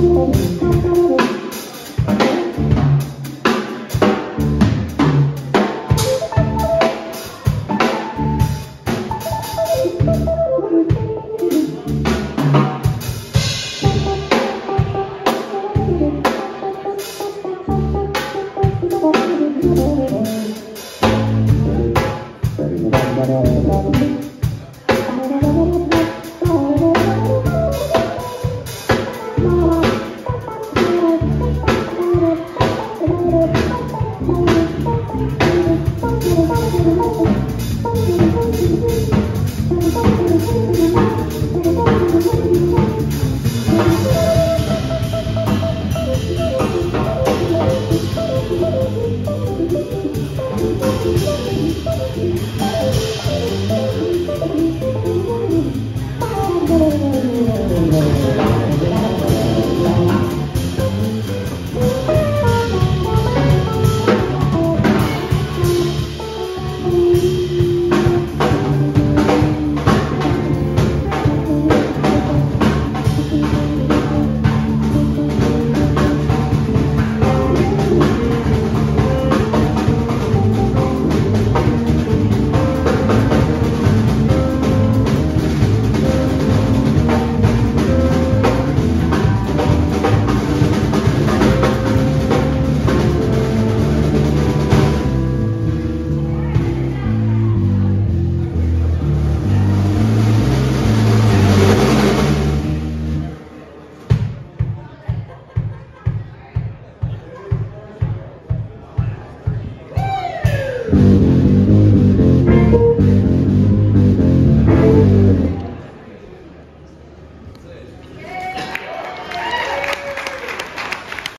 Música